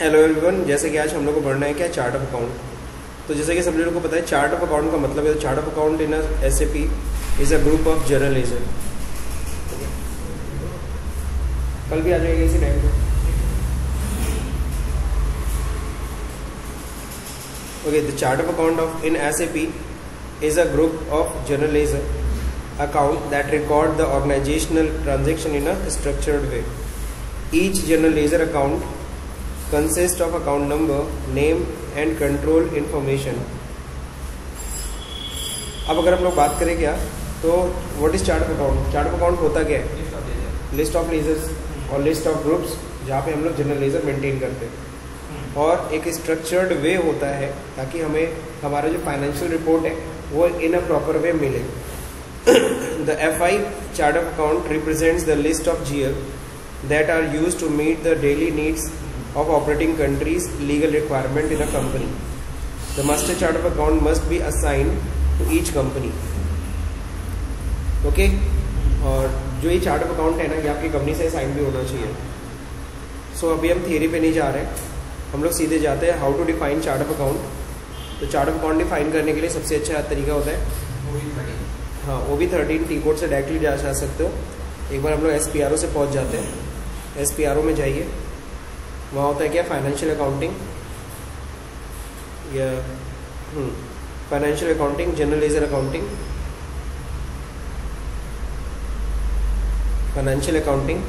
Hello everyone जैसे कि आज हम लोग को पढ़ना है क्या चार्ट ऑफ अकाउंट तो जैसे कि सब लोगों को पता है चार्ट ऑफ अकाउंट का मतलब है chart of account in S A P is a group of journalism कल भी आ जाएगा इसी टाइम पर okay the chart of account of in S A P is a group of journalism account that record the organisational transaction in a structured way each journal account consists of account number, name and control information. अब अगर हम लोग बात करें क्या तो what is chart of account chart of account होता क्या है लिस्ट ऑफ लीजर्स और लिस्ट ऑफ ग्रुप्स जहाँ पे हम लोग जनरल लेजर मेंटेन करते हैं हम्म। और एक स्ट्रक्चर्ड वे होता है ताकि हमें हमारा जो फाइनेंशियल रिपोर्ट है वो इन अ प्रॉपर वे मिले the F I chart of account represents the list of G L that are use to meet the daily needs of operating country's legal requirement in a company. The master chart of account must be assigned to each company. Okay okay? और जो ये chart of account है ना ये आपकी company से sign भी होना चाहिए सो so, अभी हम थ्योरी पे नहीं जा रहे हम लोग सीधे जाते हैं how to define chart of account तो चार्ट ऑफ अकाउंट डिफाइन करने के लिए सबसे अच्छा तरीका होता है हाँ वो भी थर्टीन टी कोड से डायरेक्टली जा सकते हो एक बार हम लोग एस पी आर ओ से पहुँच जाते हैं एस पी आर ओ में जाइए वहाँ होता है क्या फाइनेंशियल अकाउंटिंग या financial accounting journalism accounting financial accounting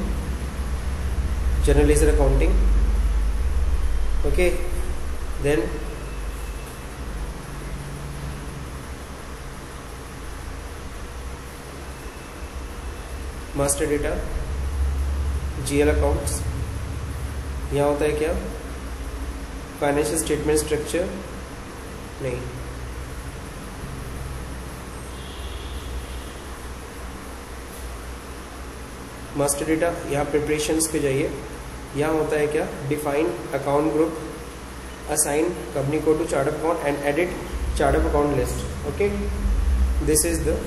journalism accounting okay then master data GL accounts यहाँ होता है क्या फाइनेंशियल स्टेटमेंट स्ट्रक्चर नहीं मास्टर डेटा यहाँ प्रिपरेशंस पे जाइए यहाँ होता है क्या define account group assign company को to chart account and edit chart account list okay this is the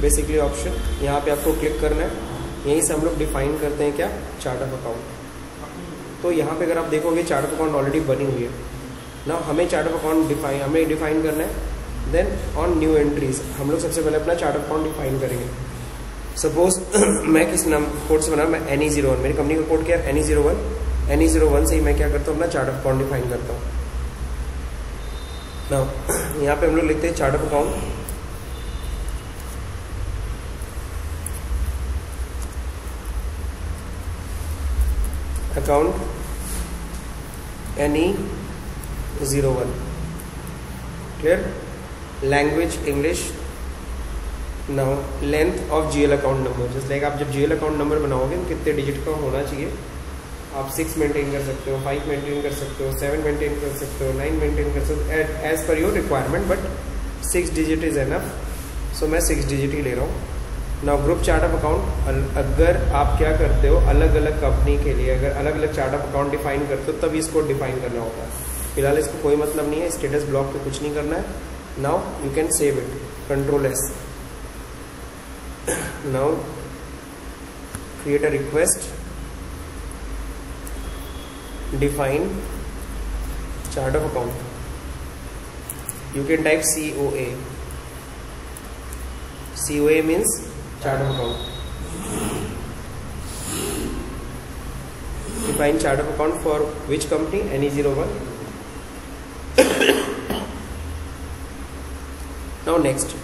basically option यहाँ पे आपको क्लिक करना है यहीं से हम लोग डिफाइन करते हैं क्या चार्ट ऑफ अकाउंट तो यहाँ पे अगर आप देखोगे चार्ट ऑफ अकाउंट ऑलरेडी बनी हुई है ना हमें चार्ट ऑफ अकाउंट डिफाइन हमें डिफाइन करना है देन ऑन न्यू एंट्रीज हम लोग सबसे पहले अपना चार्ट ऑफ अकाउंट डिफाइन करेंगे सपोज मैं किस नाम कोड से बना मैं एनी जीरो वन मेरी कंपनी का कोड क्या है any zero one any zero one से ही मैं क्या करता हूँ अपना चार्ट ऑफ अकाउंट डिफाइन करता हूँ ना यहाँ पे हम लोग लिखते हैं chart of account N E zero one clear language English now length of GL account number जैसे लाइक आप जब जीएल अकाउंट नंबर बनाओगे तो कितने डिजिट का होना चाहिए आप सिक्स मेंटेन कर सकते हो फाइव मेंटेन कर सकते हो सेवन मेंटेन कर सकते हो नाइन मेंटेन कर सकते हो as per your requirement but six digit is enough so मैं सिक्स डिजिट ही ले रहा हूँ now group chart of account अगर आप क्या करते हो अलग अलग कंपनी के लिए अगर अलग अलग चार्ट ऑफ अकाउंट डिफाइन करते हो तभी इसको डिफाइन करना होता है फिलहाल इसको कोई मतलब नहीं है स्टेटस ब्लॉक पे कुछ नहीं करना है now you can save it control S now create a create a account you can type C O A C O A means shadow account. Define shadow account for which company? NE01. Now next.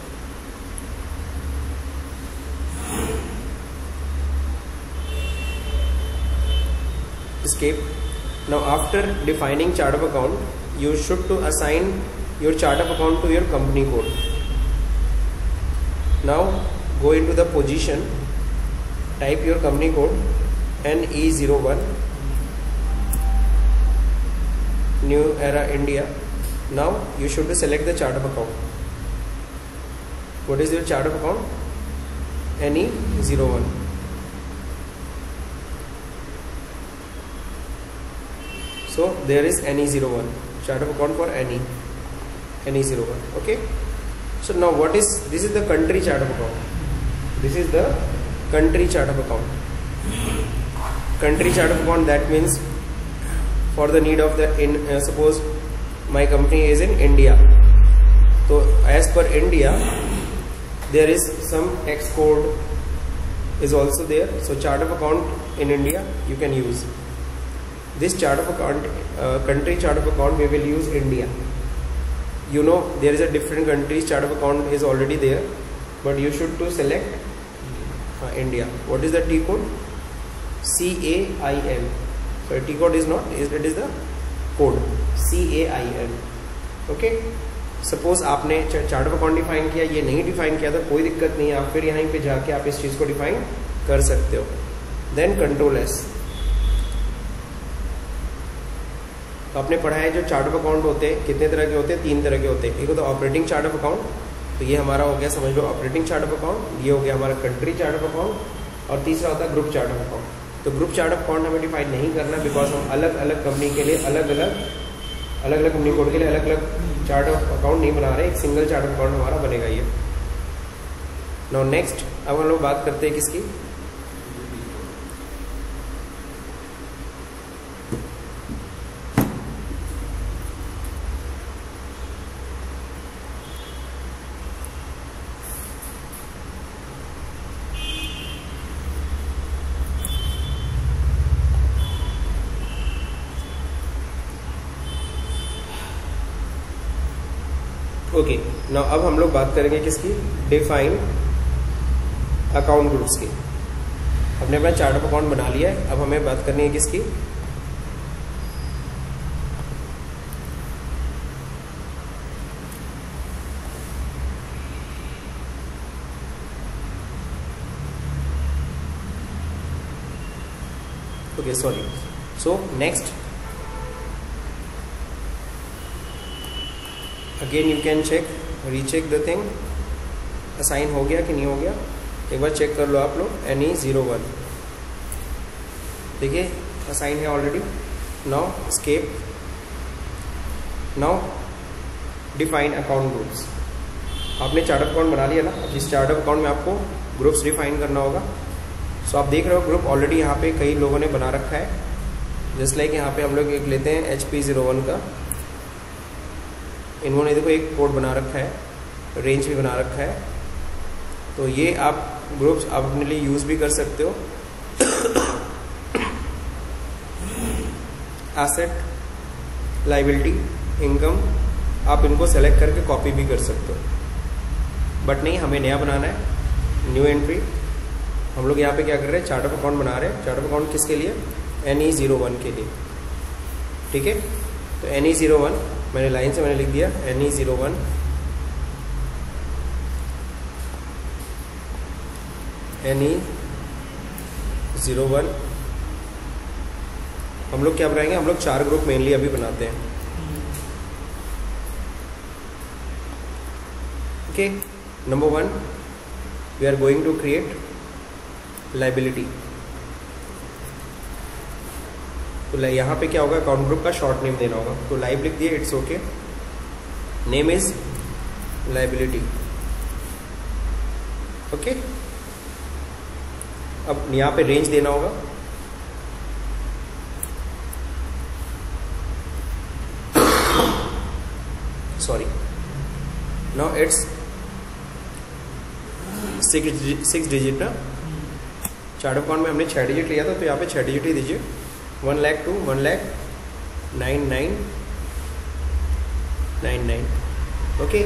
Escape. Now after defining chart of account, you should to assign your chart of account to your company code. Now go into the position type your company code NE01 New Era India now you should select the chart of account what is your chart of account NE01 so there is NE01 chart of account for N E. N NE01 okay so now what is this is the country chart of account this is the country chart of account. Country chart of account that means for the need of the in uh, suppose my company is in India. So as per India there is some X code is also there. So chart of account in India you can use. This chart of account uh, country chart of account we will use India you know there is a different country chart of account is already there but you should to select uh, India. What is the T code? C A I M. So T code is not is it is the code C A I M. Okay suppose आपने chart of account define किया ये नहीं define किया था तो कोई दिक्कत नहीं है आप फिर यहीं पे जाके आप इस चीज को डिफाइन कर सकते हो देन कंट्रोल एस तो आपने पढ़ा है जो चार्ट ऑफ अकाउंट होते हैं कितने तरह के होते हैं तीन तरह के होते हैं एक है ऑपरेटिंग चार्ट ऑफ अकाउंट तो ये हमारा हो गया समझ लो ऑपरेटिंग चार्ट ऑफ अकाउंट ये हो गया हमारा कंट्री चार्ट ऑफ अकाउंट और तीसरा होता है ग्रुप चार्ट ऑफ अकाउंट तो ग्रुप चार्ट ऑफ अकाउंट हमें डिफाइन नहीं करना बिकॉज हम अलग अलग कंपनी के लिए अलग अलग अलग अलग कंपनी कोड के लिए अलग अलग चार्ट ऑफ अकाउंट नहीं बना रहे एक सिंगल चार्ट ऑफ अकाउंट हमारा बनेगा ये नाउ नेक्स्ट अब हम लोग बात करते हैं किसकी ओके ना अब हम लोग बात करेंगे किसकी डिफाइन अकाउंट ग्रुप्स की हमने अपना चार्ट ऑफ अकाउंट बना लिया है अब हमें बात करनी है किसकी okay sorry so next again you can check recheck the thing assign हो गया कि नहीं हो गया एक बार चेक कर लो आप लोग एन ई ज़ीरो वन देखिए असाइन है already now escape now define account groups आपने चार्ट अकाउंट बना लिया ना अब इस चार्ट अकाउंट में आपको ग्रुप्स डिफाइन करना होगा सो so, आप देख रहे हो ग्रुप ऑलरेडी यहाँ पे कई लोगों ने बना रखा है जस्ट लाइक यहाँ पे हम लोग एक लेते हैं एच पी ज़ीरो वन का इन्होंने देखो एक कोड बना रखा है रेंज भी बना रखा है तो ये आप ग्रुप्स आप अपने लिए यूज़ भी कर सकते हो एसेट लाइबिलिटी इनकम आप इनको सेलेक्ट करके कॉपी भी कर सकते हो बट नहीं हमें नया बनाना है न्यू एंट्री हम लोग यहाँ पे क्या कर रहे हैं चार्ट ऑफ अकाउंट बना रहे हैं चार्ट ऑफ अकाउंट किसके लिए एन ई ज़ीरो वन के लिए ठीक है तो एन ई ज़ीरो वन मैंने लाइन से मैंने लिख दिया N E zero one N E zero one हम लोग क्या बनाएंगे हम लोग चार ग्रुप मेनली अभी बनाते हैं okay number one we are going to create liability तो यहाँ पे क्या होगा अकाउंट ग्रुप का शॉर्ट नेम देना होगा तो लाइव लिख दिए it's okay name is liability okay अब यहाँ पे रेंज देना होगा sorry now it's six digit ना चार्ट अकाउंट में हमने छह डिजिट लिया था तो यहाँ पे छह डिजिट ही दीजिए 1 lakh to 1 lakh 9999 okay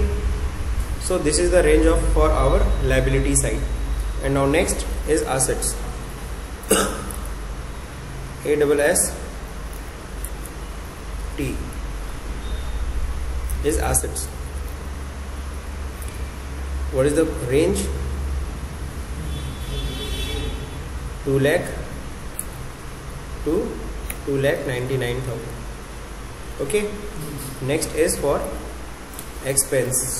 so this is the range of for our liability side and now next is assets a double s t is assets what is the range 2 lakh to two lakh ninety nine thousand okay next is for expenses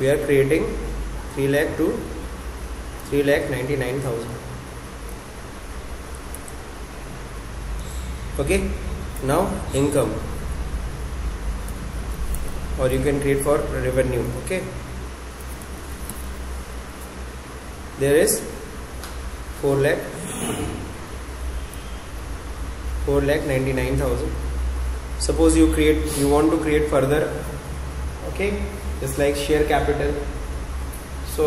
we are creating 3 lakh to 3 lakh 99000 okay now income or you can create for revenue okay there there is 4 lakh 4 lakh 99000 suppose you create you want to create further okay just like share capital so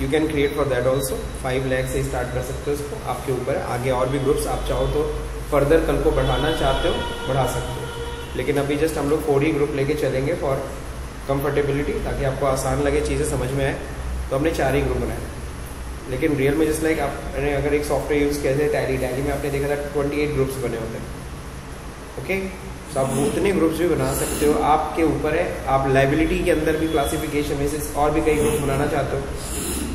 you can create for that also five lakh से start कर सकते हो उसको आपके ऊपर आगे और भी ग्रुप्स आप चाहो तो फर्दर कल को बढ़ाना चाहते हो बढ़ा सकते हो लेकिन अभी जस्ट हम लोग फोर ही ग्रुप लेके चलेंगे फॉर कंफर्टेबिलिटी ताकि आपको आसान लगे चीज़ें समझ में आए तो हमने चार ही ग्रुप बनाए लेकिन रियल में जस्ट लाइक आपने अगर एक सॉफ्टवेयर यूज़ किया जाए टैली टैली में आपने देखा था ट्वेंटी एट ग्रुप्स बने होते हैं ओके तो आप उतने ग्रुप्स भी बना सकते हो आपके ऊपर है आप लाइबिलिटी के अंदर भी क्लासिफिकेशन में से और भी कई ग्रुप्स बनाना चाहते हो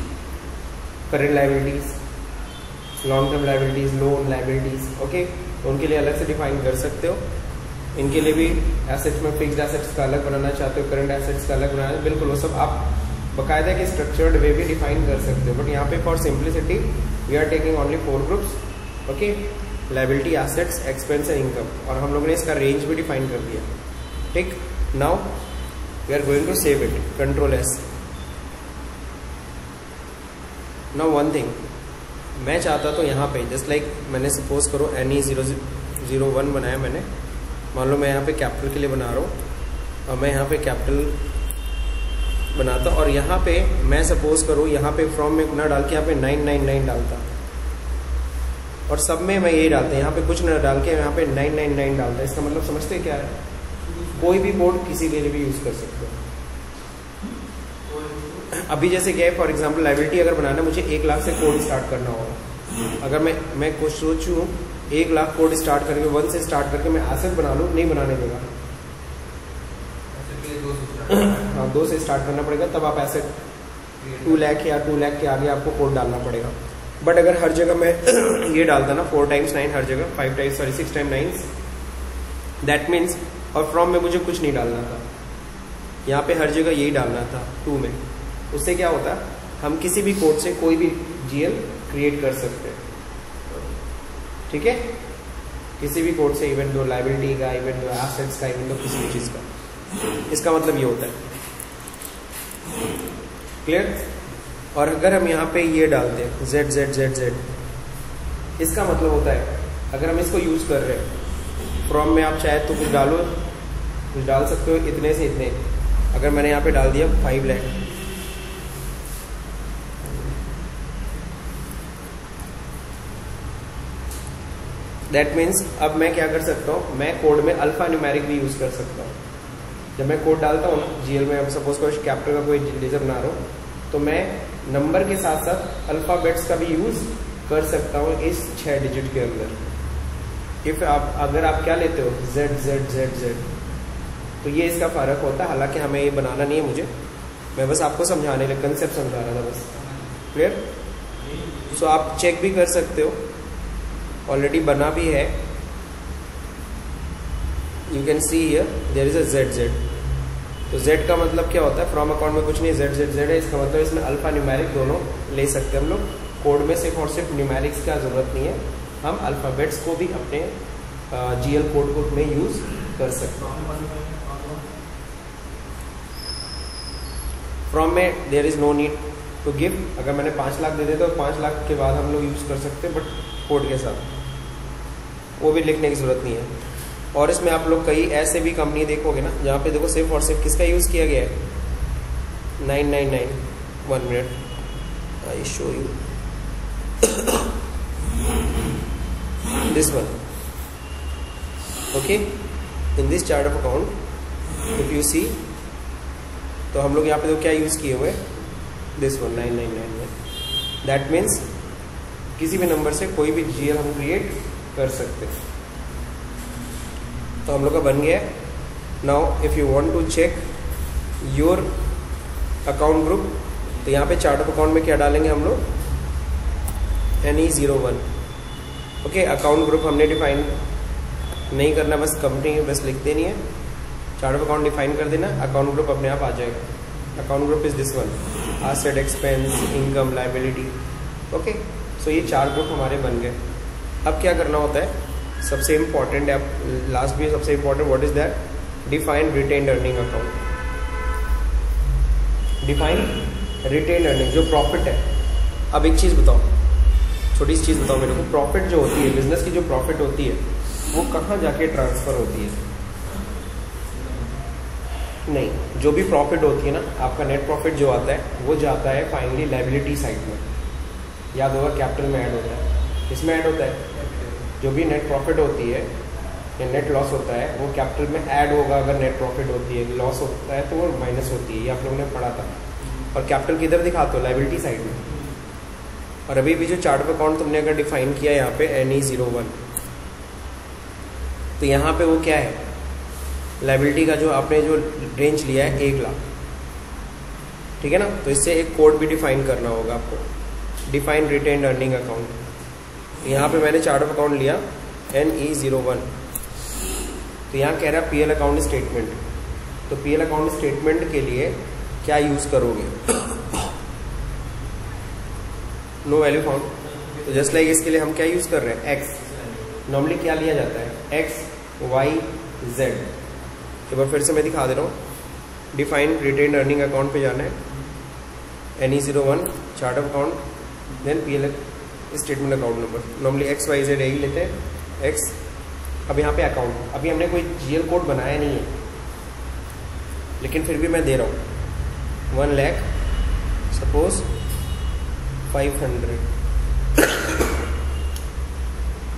current liabilities long term liabilities loan liabilities okay तो उनके लिए अलग से डिफाइन कर सकते हो इनके लिए भी एसेट्स में फिक्स्ड एसेट्स का अलग बनाना चाहते हो करंट एसेट्स का अलग बनाना बिल्कुल वो सब आप बाकायदा के स्ट्रक्चर्ड वे भी डिफाइन कर सकते हो बट यहाँ पे for simplicity we are taking only four groups okay liability assets expense and income और हम लोगों ने इसका रेंज भी डिफाइन कर दिया ठीक now we are going to save it control S now one thing मैं चाहता तो यहाँ पे जस्ट लाइक like मैंने सपोज करो N E zero zero one बनाया मैंने मान लो मैं यहाँ पे कैपिटल के लिए बना रहा हूँ और मैं यहाँ पे कैपिटल बनाता और यहाँ पे मैं सपोज करूँ यहाँ पे फ्रॉम में ना डाल के यहाँ पे नाइन नाइन नाइन डालता और सब में मैं यही डालता यहाँ पे कुछ ना डाल के यहाँ पे नाइन नाइन नाइन डालता इसका मतलब समझते क्या है कोई भी बोर्ड किसी के लिए भी यूज़ कर सकते हो अभी जैसे क्या है फॉर एग्जाम्पल लाइबिलिटी अगर बनाना मुझे एक लाख से कोड स्टार्ट करना होगा अगर मैं मैं कुछ सोचू एक लाख कोड स्टार्ट करके वन से स्टार्ट करके मैं आसिफ बना लूँ नहीं बनाने देगा करना हाँ, दो से स्टार्ट करना पड़ेगा तब आप ऐसे टू लैख या टू लैख के आगे आपको कोड डालना पड़ेगा बट अगर हर जगह मैं ये डालता ना फोर टाइम्स नाइन हर जगह five times sorry six time nine that means और फ्रॉम में मुझे कुछ नहीं डालना था यहाँ पे हर जगह यही डालना था टू में उससे क्या होता हम किसी भी कोड से कोई भी जीएल क्रिएट कर सकते हैं ठीक है किसी भी कोड से इवेंट दो लाइबिलिटी का इवेंट दो एसेट्स का इवेंट दो किसी भी चीज़ का इसका मतलब ये होता है क्लियर और अगर हम यहाँ पे ये डाल दें जेड जेड जेड जेड इसका मतलब होता है अगर हम इसको यूज़ कर रहे हैं फ्रॉम में आप चाहे तो कुछ डालो कुछ डाल सकते हो इतने से इतने अगर मैंने यहाँ पे डाल दिया फाइव लैख दैट मीन्स अब मैं क्या कर सकता हूँ मैं कोड में अल्फ़ा न्यूमेरिक भी यूज़ कर सकता हूँ जब मैं कोड डालता हूँ ना जी में अब सपोज कोई कैप्टन का कोई लेजर बना रहा हूँ तो मैं नंबर के साथ साथ अल्फ़ाबेट्स का भी यूज़ कर सकता हूँ इस छः डिजिट के अंदर इफ़ आप अगर आप क्या लेते हो जेड जेड जेड जेड तो ये इसका फ़र्क होता है हालांकि हमें ये बनाना नहीं है मुझे मैं बस आपको समझाने लगे कंसेप्ट समझा रहा था बस क्लियर सो so, आप चेक भी कर सकते हो ऑलरेडी बना भी है you can see here there is a Z Z तो जेड का मतलब क्या होता है फ्रॉम अकाउंट में कुछ नहीं जेड जेड जेड है इसका मतलब इसमें अल्फा न्यूमेरिक दोनों ले सकते हैं हम लोग कोड में सिर्फ और सिर्फ न्यूमेरिक्स का ज़रूरत नहीं है हम अल्फ़ाबेट्स को भी अपने जी एल कोड को में यूज़ कर सकते हैं फ्रॉम में there is no need to give अगर मैंने पाँच लाख दे दे तो पाँच लाख के बाद हम लोग यूज़ कर सकते हैं बट कोड के साथ वो भी लिखने की ज़रूरत नहीं है और इसमें आप लोग कई ऐसे भी कंपनी देखोगे ना जहाँ पे देखो सिर्फ और सिर्फ किसका यूज़ किया गया है nine nine nine one minute I show you this one okay in this chart of account if you see तो हम लोग यहाँ पे देखो क्या यूज़ किए हुए this one nine nine nine one that means किसी भी नंबर से कोई भी जीएल हम क्रिएट कर सकते हैं तो हम लोग का बन गया now if you want to check your account group तो यहाँ पे चार्ट ऑफ अकाउंट में क्या डालेंगे हम लोग N E zero one okay account group हमने डिफाइन नहीं करना बस कंपनी बस लिख देनी है चार्ट ऑफ अकाउंट डिफाइन कर देना अकाउंट ग्रुप अपने आप आ जाएगा account group is this one asset expense income liability okay so ये चार ग्रुप हमारे बन गए अब क्या करना होता है सबसे इम्पॉर्टेंट है लास्ट भी सबसे important what is that define retain earning account define retain earning जो प्रॉफिट है अब एक चीज़ बताओ छोटी सी चीज़ बताओ मेरे को प्रॉफिट जो होती है बिजनेस की जो प्रॉफिट होती है वो कहाँ जाके ट्रांसफ़र होती है नहीं जो भी प्रॉफिट होती है ना आपका नेट प्रॉफिट जो आता है वो जाता है फाइनली लाइबिलिटी साइड में याद होगा कैपिटल में ऐड होता है इसमें ऐड होता है जो भी नेट प्रॉफिट होती है या नेट लॉस होता है वो कैपिटल में ऐड होगा अगर नेट प्रॉफिट होती है लॉस होता है तो वो माइनस होती है ये आप लोगों ने पढ़ा था और कैपिटल किधर दिखाते हो लाइबिलिटी साइड में और अभी भी जो चार्ट अकाउंट तुमने अगर डिफाइन किया यहाँ पे एन ई ज़ीरो वन तो यहाँ पे वो क्या है लाइबिलिटी का जो आपने जो रेंज लिया है एक लाख ठीक है ना तो इससे एक कोड भी डिफाइन करना होगा आपको डिफाइन रिटेन अर्निंग अकाउंट यहाँ पे मैंने चार्ट ऑफ अकाउंट लिया एन ई ज़ीरो वन तो यहाँ कह रहा है पीएल अकाउंट स्टेटमेंट तो पीएल अकाउंट स्टेटमेंट के लिए क्या यूज़ करोगे नो वैल्यू फाउंड तो जस्ट लाइक इसके लिए हम क्या यूज़ कर रहे हैं एक्स नॉर्मली क्या लिया जाता है एक्स वाई जेड एक बार फिर से मैं दिखा दे रहा हूँ डिफाइन रिटेन अर्निंग अकाउंट पे जाना है N E zero one chart of account then P L statement account number normally X Y Z यही लेते हैं एक्स अब यहाँ पे अकाउंट अभी हमने कोई जी कोड बनाया नहीं है लेकिन फिर भी मैं दे रहा हूँ one lakh suppose five hundred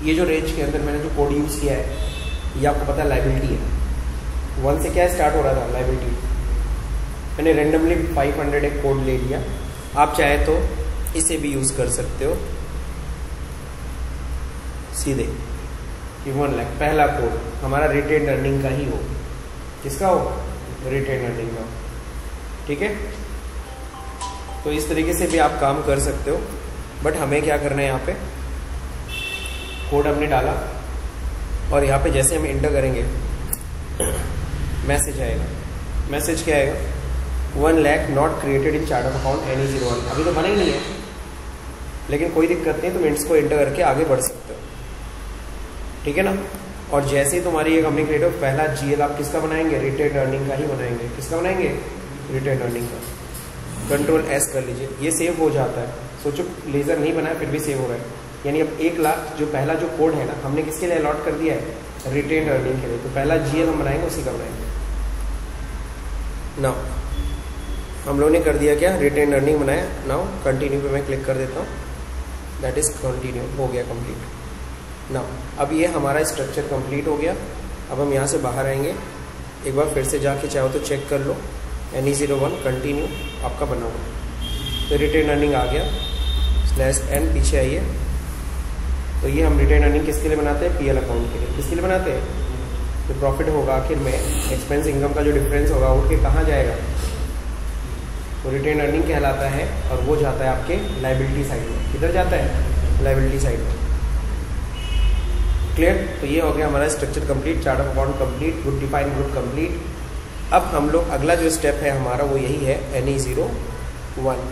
ये जो रेंज के अंदर मैंने जो कोड यूज़ किया है ये आपको पता है लाइबिलिटी है वन से क्या स्टार्ट हो रहा था लाइबिलिटी मैंने रेंडमली हंड्रेड एक कोड ले लिया आप चाहे तो इसे भी यूज़ कर सकते हो सीधे कि वन लैख पहला कोड हमारा रिटेन अर्निंग का ही हो किसका हो रिटेन अर्निंग का हो ठीक है तो इस तरीके से भी आप काम कर सकते हो बट हमें क्या करना है यहाँ पे कोड हमने डाला और यहाँ पे जैसे हम इंटर करेंगे मैसेज आएगा मैसेज क्या आएगा one lakh not created in chart of account N E zero अभी तो बना ही नहीं है लेकिन कोई दिक्कत नहीं तो मिनट्स को इंटर करके आगे बढ़ सकते ठीक है ना और जैसे ही तुम्हारी ये कंपनी क्रिएट हो पहला जी आप किसका बनाएंगे रिटेड अर्निंग का ही बनाएंगे किसका बनाएंगे रिटेड अर्निंग का कंट्रोल एस कर लीजिए ये सेव हो जाता है सोचो लेज़र नहीं बनाया फिर भी सेव हो रहा है यानी अब एक लाख जो पहला जो कोड है ना हमने किसके लिए अलॉट कर दिया है रिटेन अर्निंग के लिए तो पहला जीएल हम बनाएंगे उसी का बनाएंगे नाउ हम लोगों ने कर दिया क्या रिटेन अर्निंग बनाया नाउ कंटिन्यू पे मैं क्लिक कर देता हूँ दैट इज़ कंटिन्यू हो गया कंप्लीट ना अब ये हमारा स्ट्रक्चर कंप्लीट हो गया अब हम यहाँ से बाहर आएंगे एक बार फिर से जाके चाहो तो चेक कर लो N E zero one continue आपका बना हुआ तो रिटर्न अर्निंग आ गया स्लैश एन पीछे आइए तो ये हम रिटर्न अर्निंग किसके लिए बनाते हैं पीएल अकाउंट के लिए किसके लिए बनाते हैं जो तो प्रॉफिट होगा आखिर में एक्सपेंस इनकम का जो डिफरेंस होगा उठ के कहाँ जाएगा तो रिटर्न अर्निंग कहलाता है और वो जाता है आपके लाइबिलिटी साइड में किधर जाता है लाइबिलिटी साइड में क्लियर तो ये हो गया हमारा structure complete chart of account complete good define group complete अब हम लोग अगला जो स्टेप है हमारा वो यही है N E zero one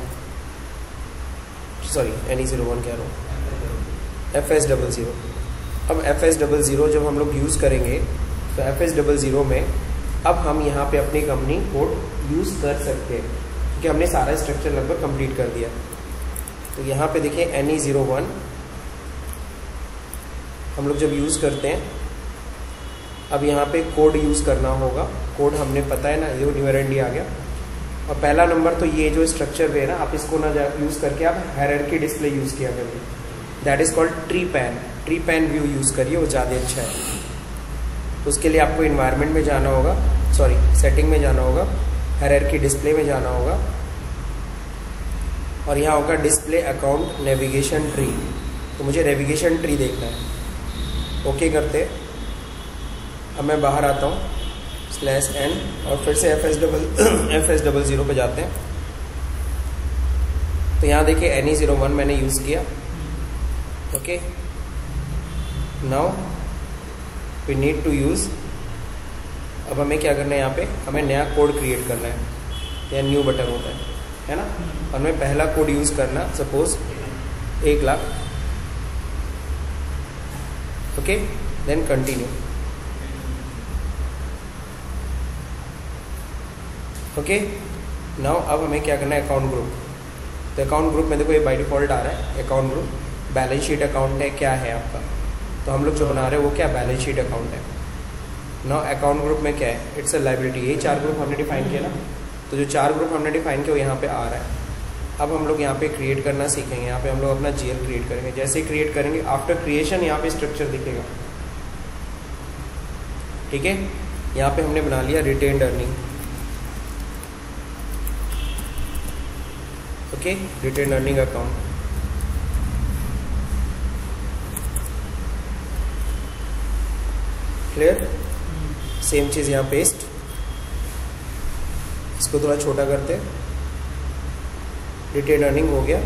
sorry N E zero one कह रहा हूँ एफ एस डबल ज़ीरो अब एफ एस डबल ज़ीरो जब हम लोग यूज़ करेंगे तो एफ एस डबल ज़ीरो में अब हम यहाँ पे अपनी कंपनी कोड यूज़ कर सकते हैं क्योंकि हमने सारा स्ट्रक्चर लगभग कंप्लीट कर दिया तो यहाँ पे देखिए एन ई ज़ीरो वन हम लोग जब यूज़ करते हैं अब यहाँ पे कोड यूज़ करना होगा कोड हमने पता है ना ये न्यू एंड आ गया और पहला नंबर तो ये जो स्ट्रक्चर है ना आप इसको ना यूज़ करके आप की डिस्प्ले यूज़ किया करिए that is called tree pane tree pane view use करिए वो ज़्यादा अच्छा है तो उसके लिए आपको इन्वायरमेंट में जाना होगा सॉरी सेटिंग में जाना होगा हैरर डिस्प्ले में जाना होगा और यहाँ होगा डिस्प्ले अकाउंट नेविगेशन ट्री तो मुझे नेविगेशन ट्री देखना है ओके करते अब मैं बाहर आता हूँ स्लैश एन और फिर से F S double F S double zero पर जाते हैं तो यहाँ देखिए एन ई ज़ीरो वन मैंने यूज़ किया okay now we need to use अब हमें क्या करना है यहाँ पे हमें नया कोड क्रिएट करना है या न्यू बटन होता है है ना और हमें पहला कोड यूज़ करना सपोज़ एक lakh okay then continue okay now अब हमें क्या करना है अकाउंट ग्रुप तो अकाउंट ग्रुप में देखो ये बाई डिफॉल्ट आ रहा है account group balance sheet account है क्या है आपका तो हम लोग जो बना रहे हैं वो क्या बैलेंस शीट अकाउंट है नाउ अकाउंट ग्रुप में क्या है इट्स अ लाइबिलिटी यही चार ग्रुप हमने डिफाइन किया ना तो जो चार ग्रुप हमने डिफाइन किया वो यहाँ पे आ रहा है अब हम लोग यहाँ पे क्रिएट करना सीखेंगे यहाँ पे हम लोग अपना जीएल क्रिएट करेंगे जैसे क्रिएट करेंगे आफ्टर क्रिएशन यहाँ पे स्ट्रक्चर दिखेगा ठीक है यहाँ पे हमने बना लिया retain earning okay retain earning account clear same चीज़ यहाँ पेस्ट इसको थोड़ा छोटा करते हैं रिटेल अर्निंग हो गया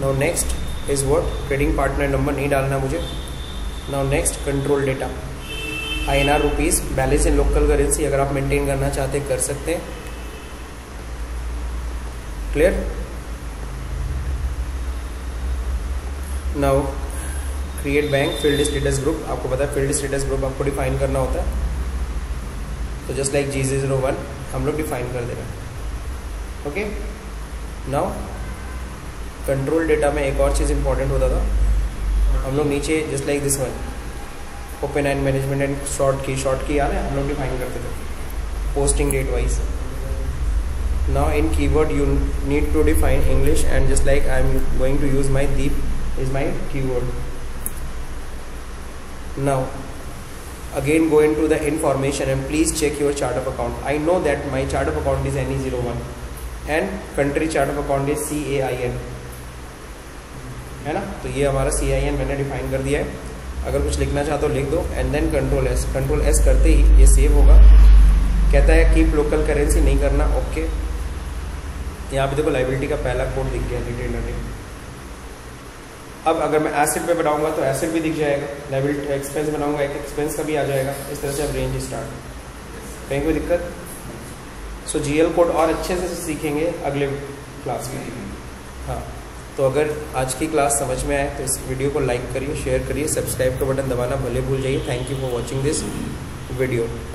now next is what trading partner number नहीं डालना मुझे now next control data I N R rupees balance in local currency अगर आप मेंटेन करना चाहते कर सकते हैं clear now create bank field status group आपको पता है फील्ड स्टेटस ग्रुप आपको डिफाइन करना होता है तो just like G zero one हम लोग डिफाइन कर दे रहे हैं ओके नाउ कंट्रोल डेटा में एक और चीज़ इंपॉर्टेंट होता था हम लोग नीचे just like this one open and management and short key short key आ रहा है हम लोग डिफाइन करते थे posting date wise now in keyword you need to define English and just like I am going to use my deep is my key word now again going to the information and please check your chart of account I know that my chart of account is N E zero one and country chart of account is C A I and है ना तो ये हमारा सी I N मैंने define कर दिया है अगर कुछ लिखना चाहते हो तो लिख दो and then control S control S करते ही ये सेव होगा कहता है कीप लोकल करेंसी नहीं करना ओके यहाँ पे देखो लाइबिलिटी का पहला कोड दिख गया रिटेनर ने अब अगर मैं एसेट पे बनाऊंगा तो एसेट भी दिख जाएगा लाइबिलिटी एक्सपेंस बनाऊंगा एक एक्सपेंस का भी आ जाएगा इस तरह से अब रेंज स्टार्ट कहीं कोई दिक्कत सो so, जी कोड और अच्छे से सीखेंगे अगले क्लास में हाँ तो अगर आज की क्लास समझ में आए तो इस वीडियो को लाइक करिए शेयर करिए सब्सक्राइब का बटन दबाना भले भूल जाइए thank you for watching this video